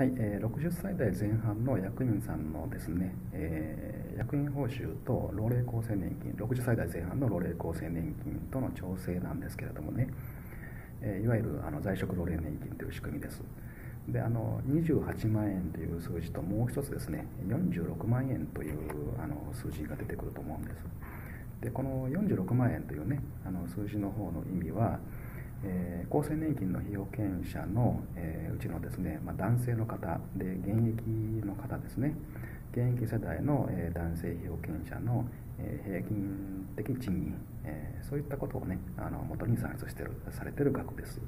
はい、えー、60歳代前半の役員さんのですね、えー、役員報酬と老齢厚生年金、60歳代前半の老齢厚生年金との調整なんですけれどもね、えー、いわゆるあの在職老齢年金という仕組みです。であの28万円という数字ともう一つですね46万円というあの数字が出てくると思うんですでこの46万円というねあの数字の方の意味はえー、厚生年金の被保険者の、えー、うちのですね、まあ、男性の方で現役の方ですね現役世代の、えー、男性被保険者の、えー、平均的賃金、えー、そういったことをねあの元に算出してるされてる額です。